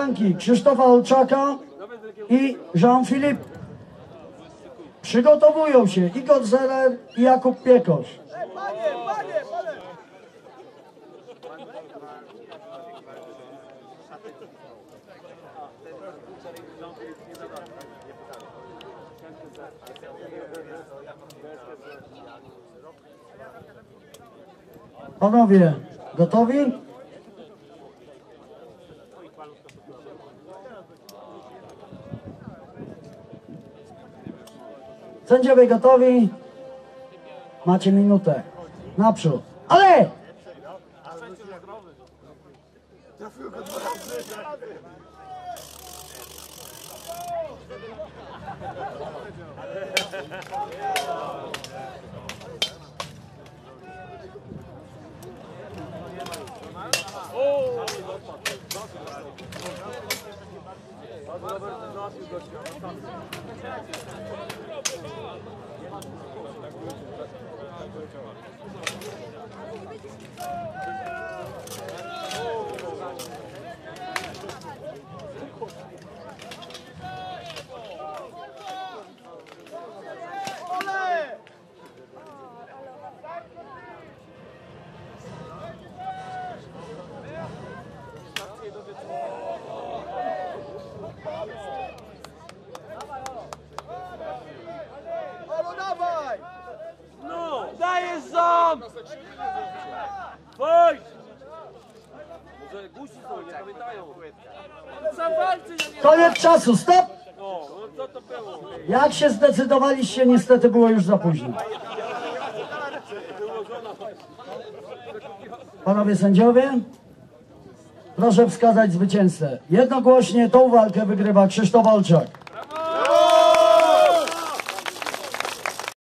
Franki Krzysztofa Olczaka i Jean-Philippe. Przygotowują się Igor Zeller i Jakub Piekosz. Panowie, gotowi? Sędziowie gotowi? Macie minutę. Naprzód. Ale! Olo, dawaj! No, ząb! Chodź! Może są, nie pamiętają. Koniec czasu, stop! No, no co to było? Jak się zdecydowaliście, niestety było już za późno. Panowie sędziowie, proszę wskazać zwycięzcę. Jednogłośnie tą walkę wygrywa Krzysztof Olczak.